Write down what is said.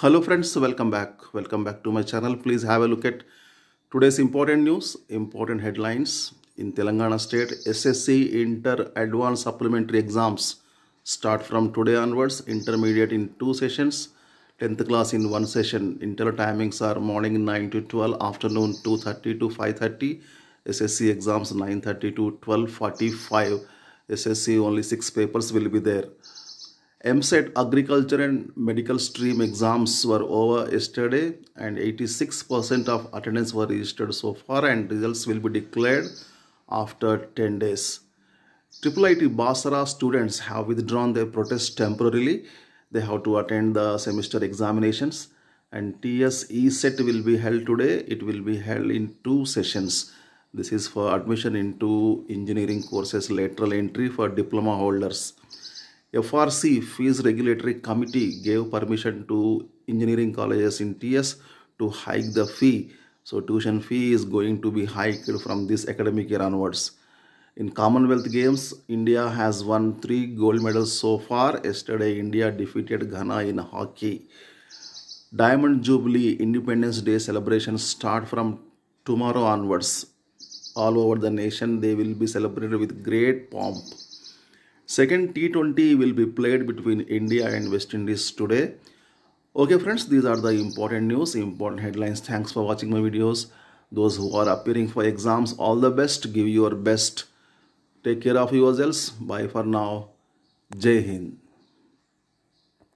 Hello friends, welcome back. Welcome back to my channel. Please have a look at today's important news, important headlines. In Telangana state, SSC Inter Advanced Supplementary exams start from today onwards. Intermediate in two sessions, 10th class in one session. Inter timings are morning 9 to 12, afternoon 2.30 to 5.30. SSC exams 9.30 to 12.45. SSC only six papers will be there. EAMCET agriculture and medical stream exams were over yesterday and 86% of attendance were registered so far and results will be declared after 10 days. Triple IT Basara students have withdrawn their protest temporarily. They have to attend the semester examinations and TS ECET will be held today. It will be held in two sessions. This is for admission into engineering courses lateral entry for diploma holders. FRC Fees Regulatory Committee gave permission to engineering colleges in TS to hike the fee. So tuition fee is going to be hiked from this academic year onwards. In Commonwealth Games, India has won three gold medals so far. Yesterday, India defeated Ghana in hockey. Diamond Jubilee Independence Day celebrations start from tomorrow onwards. All over the nation, they will be celebrated with great pomp. Second T20 will be played between India and West Indies today. Okay friends, these are the important news, important headlines. Thanks for watching my videos. Those who are appearing for exams, all the best. Give your best. Take care of yourselves. Bye for now. Jai Hind.